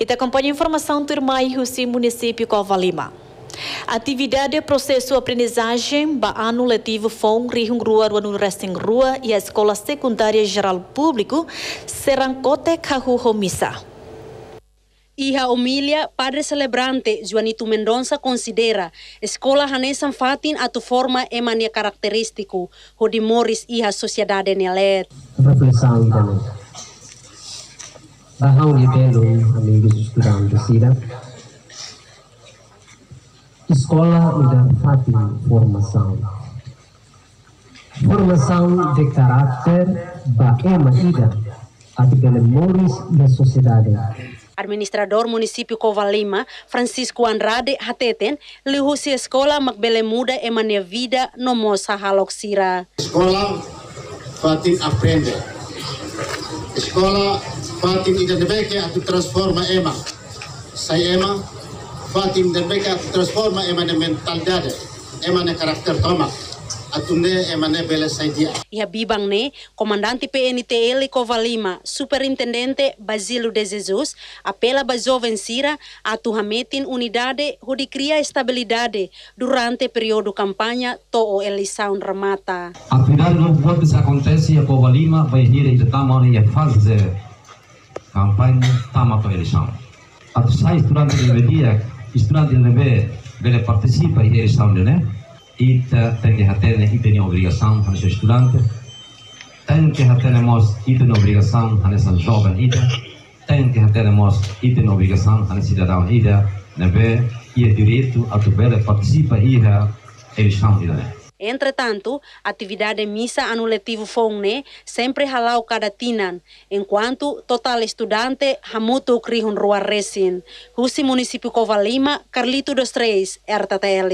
E te acompanha a informação do Irmai Russi, município Cova Lima. Atividade processo aprendizagem ba ano letivo FON Rihung Rua Rua no Resting Rua e a Escola Secundária Geral Público Serancote Kahu Homissa. Iha Omília, padre celebrante Joanito Mendonça considera escola hanesan fatin atu forma emania característico hodi moris iha sociedade nelet. Reflexão. De telo, amigos estudantes, sira. Escola udah fatin formação. Formação de caráter ba ema ida ati moris da sociedade. Administrador município Cova Lima, Francisco Andrade Hateten, lihusi escola magbele muda emania vida no moça haloxira. Escola fatin aprende. Escola Fatim tidak a atau transforma Emma. saya Emma, Fatim tidak a atau transforma Emma de mentalidad, Emma ne karakter toma. Atunde ema ne, bela saidia. Ia ya, bibang ne comandante PNTL Kovalima, superintendente Basilu de Jesus, apela Bazovensira jovem Sira a unidade hudi cria estabilidade durante periodo kampanya to elisaun remata. A final não kontesi ya Kovalima vai ir e ya fazer campanha tama to eleição. A tu sai estudante de dia, estudante de ver, ele participa em eleição, né? ita tem que ter ita tem obrigação para ser estudante tem que ter ita tem obrigação para ser jovem ita tem que ter ita tem obrigação para cidadão ita neve e direito a tu bela participa ida eleição ida Entretanto, atividade missa ano letivo sempre halau cada tinan, enquanto total estudante hamutu krihun rua resin. Husi município Cova Lima, Carlito dos Três, RTTL.